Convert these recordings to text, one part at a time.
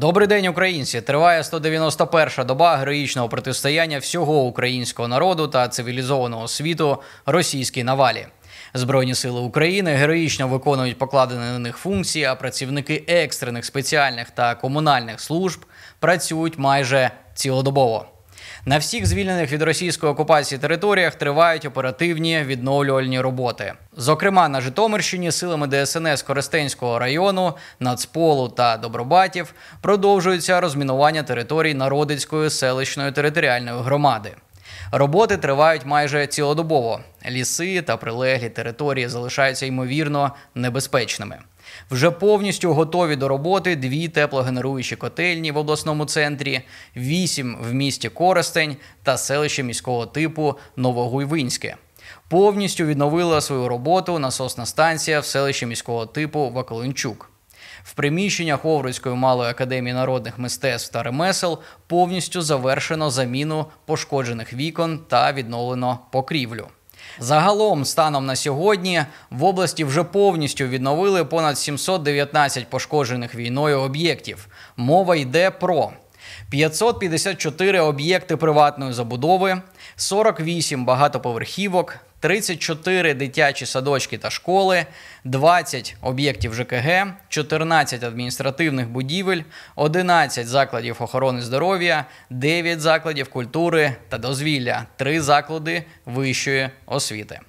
Добрий день, українці! Триває 191-ша доба героїчного протистояння всього українського народу та цивілізованого світу російській навалі. Збройні сили України героїчно виконують покладені на них функції, а працівники екстрених спеціальних та комунальних служб працюють майже цілодобово. На всіх звільнених від російської окупації територіях тривають оперативні відновлювальні роботи. Зокрема, на Житомирщині силами ДСНС Коростенського району, Нацполу та Добробатів продовжується розмінування територій Народицької селищної територіальної громади. Роботи тривають майже цілодобово. Ліси та прилеглі території залишаються ймовірно небезпечними. Вже повністю готові до роботи дві теплогенеруючі котельні в обласному центрі, вісім в місті Коростень та селище міського типу Новогуйвинське. Повністю відновила свою роботу насосна станція в селищі міського типу Ваколенчук. В приміщеннях Овруцької малої академії народних мистецтв та ремесел повністю завершено заміну пошкоджених вікон та відновлено покрівлю. Загалом, станом на сьогодні, в області вже повністю відновили понад 719 пошкоджених війною об'єктів. Мова йде про 554 об'єкти приватної забудови, 48 багатоповерхівок, 34 дитячі садочки та школи, 20 об'єктів ЖКГ, 14 адміністративних будівель, 11 закладів охорони здоров'я, 9 закладів культури та дозвілля, 3 заклади вищої освіти.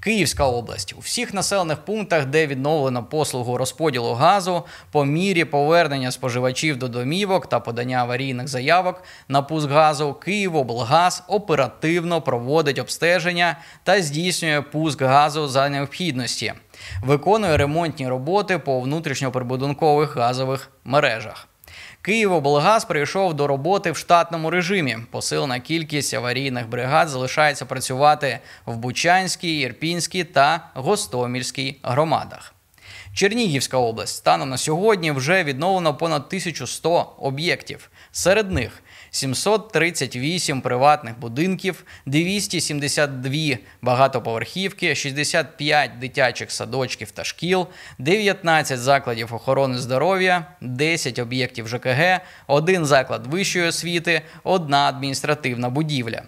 Київська область у всіх населених пунктах, де відновлено послугу розподілу газу, по мірі повернення споживачів до домівок та подання аварійних заявок на пуск газу, Київоблгаз оперативно проводить обстеження та здійснює пуск газу за необхідності, виконує ремонтні роботи по внутрішньоприбудинкових газових мережах. Київоблгаз прийшов до роботи в штатному режимі. Посилена кількість аварійних бригад залишається працювати в Бучанській, Ірпінській та Гостомільській громадах. Чернігівська область станом на сьогодні вже відновлено понад 1100 об'єктів. Серед них 738 приватних будинків, 272 багатоповерхівки, 65 дитячих садочків та шкіл, 19 закладів охорони здоров'я, 10 об'єктів ЖКГ, один заклад вищої освіти, одна адміністративна будівля.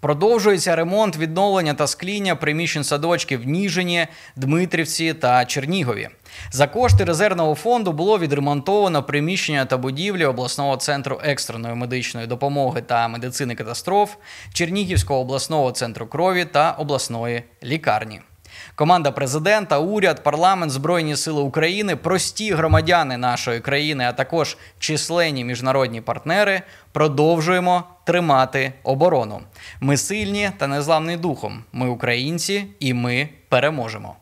Продовжується ремонт відновлення та скління приміщень садочків в Ніжині, Дмитрівці та Чернігові. За кошти резервного фонду було відремонтовано приміщення та будівлі обласного центру екстреної медичної допомоги та медицини катастроф, Чернігівського обласного центру крові та обласної лікарні. Команда президента, уряд, парламент, збройні сили України, прості громадяни нашої країни, а також численні міжнародні партнери продовжуємо тримати оборону. Ми сильні та незламні духом. Ми українці, і ми переможемо.